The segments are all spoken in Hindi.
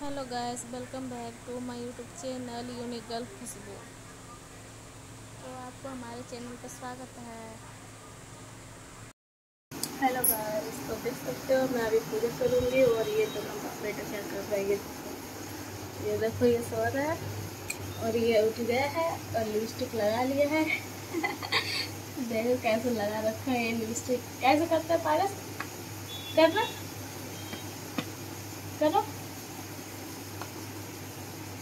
Hello guys welcome back to my YouTube channel unique girl Khushboo तो आपको हमारे चैनल पर स्वागत है। हेलो गाइस तो देख सकते हो, मैं अभी पूजा करूँगी और ये तो हम बेटा क्या कर रहे ये देखो, ये सो रहा है और ये उठ गया है और लिपस्टिक लगा लिया है। देखो कैसे लगा रखा है ये लिपस्टिक कैसे करते हैं पारस? करना करो।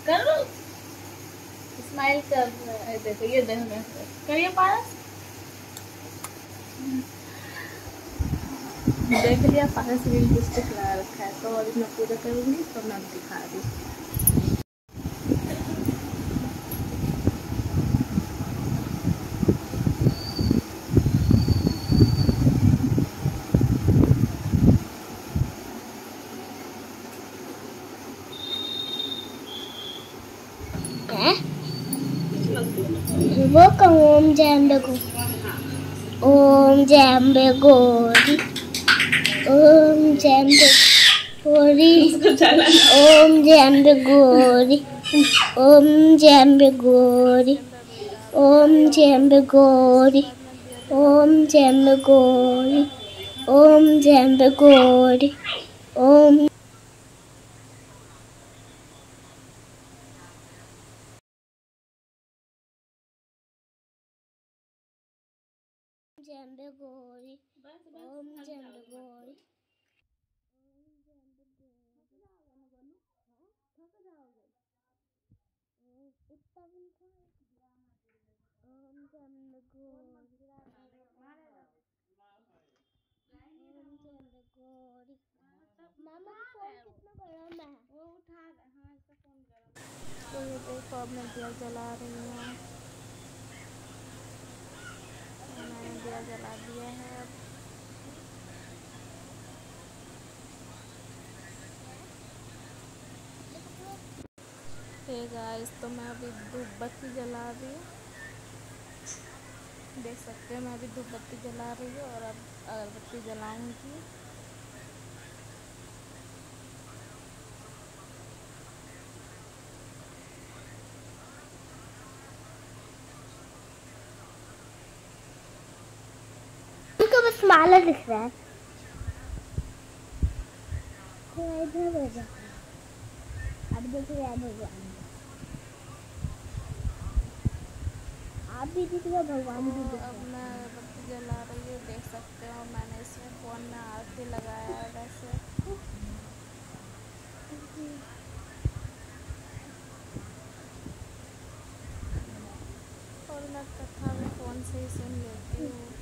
करो। स्माइल कर देखो, ये करिए पारस। देख लिया, पारस रखा है तो अभी मैं पूजा करूँगी तो मैं दिखा दी वो कहूँ ओम जय अम्बे गो ओम जय अम्बे गोरी ओम जय अम्बे गोरी ओम जय अम्बे गोरी ओम जय अम्बे ओम जय अम्बे ओम जय अम्बे ओम जय अम्बे ओम जैम्बे गोरी ओम जैम्बे गोरी ओम जैम्बे गोरी थक जाओगे इतना भी? ओम जैम्बे गोरी ओम जैम्बे गोरी मामा फ़ोन कितना गरम है वो उठा हाँ इसका फ़ोन गरम। तो ये देखो अब मैं दिया जला रही हूँ तो मैंने दिया जला दिया है अब। गाइस तो मैं अभी धूप बत्ती जला रही हूँ। देख सकते हैं, मैं अभी धूप बत्ती जला रही हूँ और अब अगरबत्ती जलाऊँगी। उनको बस माला दिख रहा है। तो इधर हो जा। अब देखो यार भगवान आप भी दिख रहे भगवान भी दिख अब मैं अगरबत्ती जला रही हूँ देख सकते हो मैंने इसमें फ़ोन में आरती लगाया है वैसे। और मैं कथा भी फ़ोन से ही सुन लेती हूँ।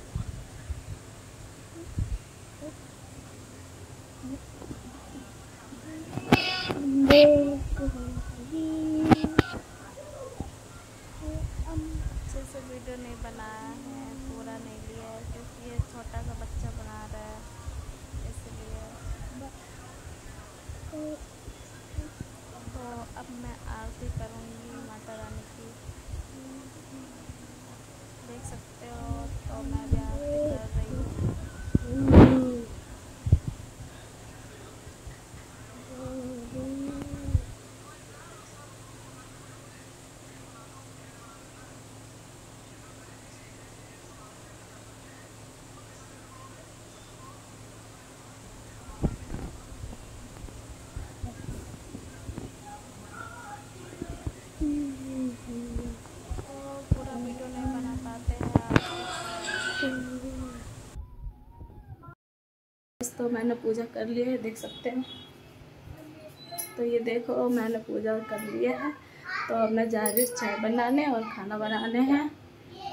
से वीडियो नहीं बनाया है, पूरा नहीं लिया है, क्योंकि ये छोटा सा बच्चा बना रहा है, इसलिए। तो अब मैं आरती करूँगी माता रानी की। देख सकते हो तो मैं भी आरती कर रही हूँ तो पूरा वीडियो नहीं बना पाते हैं आरती का। तो मैंने पूजा कर लिया है, देख सकते हैं। तो ये देखो, मैंने पूजा कर लिया है। तो अब मैं जा रही हूँ चाय बनाने और खाना बनाने हैं।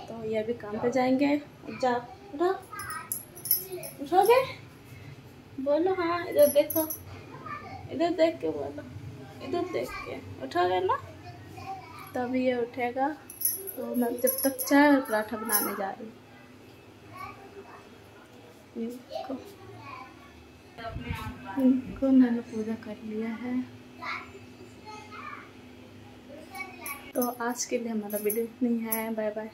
तो ये अभी काम पे जाएँगे। जा, उठो। उठोगे? बोलो हाँ इधर देखो। इधर देख के बोलो। इधर देख के। उठोगे ना? तभी ये उठेगा। तो मैं जब तक चाय और पराठा बनाने जा रही हूँ। इनको मैंने पूजा कर लिया है। तो आज के लिए हमारा वीडियो इतनी है बाय बाय